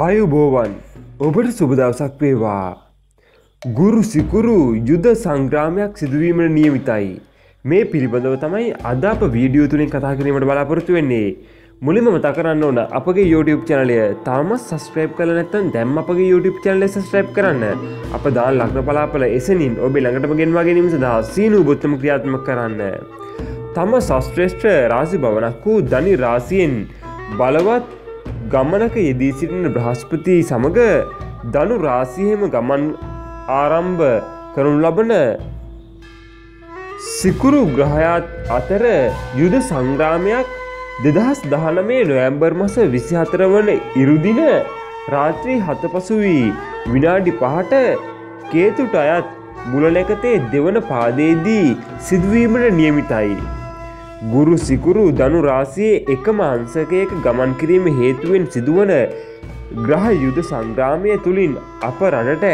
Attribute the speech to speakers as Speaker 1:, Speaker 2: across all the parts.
Speaker 1: ආයුබෝවන් ඔබට සුබදවසක් වේවා. ගුරු සිකුරු යුද සංග්‍රාමයක් සිදුවීමට නියමිතයි. මේ පිළිබඳව තමයි අද අප වීඩියෝ තුළින් කතා කිරීමට බලාපොරොත්තු වෙන්නේ. මුලින්ම මතක් කරන්න ඕන අපගේ YouTube චැනලය තාම සස්ක්‍රයිබ් කල නැත්තන් දැම් අපගේ YouTube චැනල සස්ක්‍රයිබ් කරන්න අප දා ලක්න පලාපල එසනින් ඔබේ ළඟටම ගෙන්වා ගැනීම සඳහා සීනු බොත්තම ක්‍රියාත්ම කරන්න. තම සස්ත්‍රේෂ්ඨ රාසි භවනක් වූ ධනි රාසියෙන් බලවත් ගමනක යෙදී සිටින බ්‍රහස්පති සමඟ දනු රාසිහෙම ගමන් ආරම්භ කරනු ලබන සිකුරු ග්‍රහයාත් අතර යුද සංග්‍රාමයක් දෙදහස් දහනමේ නොයම්බර් මස විසිහතර වන ඉරුදින රාත්‍රී හත පසු වී විනාඩි පහට කේතුට අයත් මුලනැකතේ දෙවන පාදයේදී සිදුවීමට නියමිතයි. ගුරු සිකුරු ධනු රාසියේ එකම අංසකයක ගමන් කිරීම හේතුවෙන් සිදුවන ග්‍රහ යුද සංග්‍රාමය තුළින් අප රටට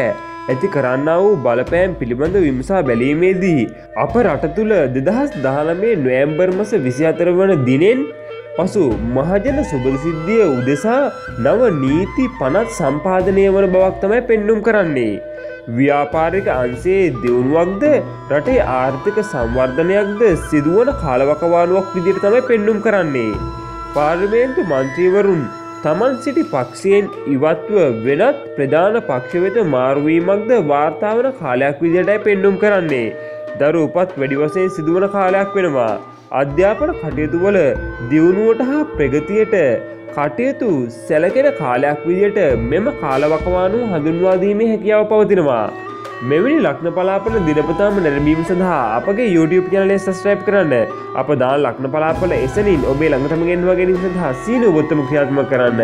Speaker 1: ඇති කරන්න වූ බලපෑම් පිළිබඳ විමසා බැලීමේදී අප රට තුළ දෙදහස් දානමේ නොයම්බර් මස විසි අතර වන දිනෙන් පසු මහජන සුබදසිද්ධිය උදෙසා නව නීති පනත් සම්පාධනය වන බවක් තමයි පෙන්නුම් කරන්නේ. ව්‍යාපාරික අන්සේ දියුණුවක්ද රටේ ආර්ථික සංවර්ධනයක්ද සිදුවන කාලවකවානුවක් විදිට තමයි පෙන්නුම් කරන්නේ. පාර්මේන්තු මන්ත්‍රීවරුන් තමන් සිටි පක්ෂයෙන් ඉවත්ව වෙනත් ප්‍රධාන පක්ෂවෙත මාරුවීමක්ද වාර්තාවන කාලයක් විදිටයි පෙන්නුම් කරන්නේ. දරු උපත් වැඩිවසයෙන් සිදුවන කාලයක් වෙනවා. අධ්‍යාපන කටයුතුවල දියුණුවට හා ප්‍රගතියට කටයුතු සැලකෙන කාලයක් විදියට මෙම කාලවකවානු හඳුන්වාදීමේ හැකියාව පවතිනවා. මෙවැනි ලක්න පලාපල දිනපතාම නැරබීම සඳහා අපගේ YouTube චනලේ සස්ට්‍රයිප් කරන්න අප දා ලක්න පලාපල එසනින් ඔබේ ළඟටම ගෙන්වා ගැනීම සඳහා සීන ඔබොත්තම ක්‍රියාත්ම කරන්න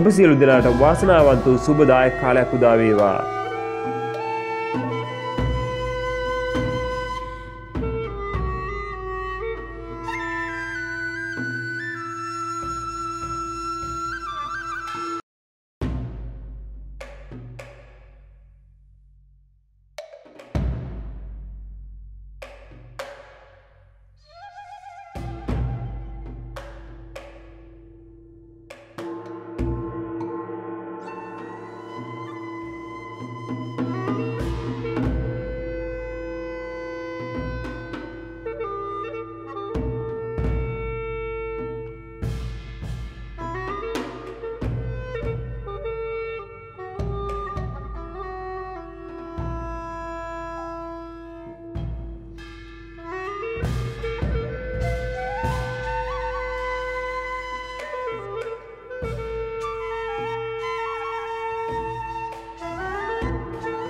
Speaker 1: ඔබ සියලු දෙනාට වාසනාවන්තු සුබදායක කාලයක් උදාවේවා.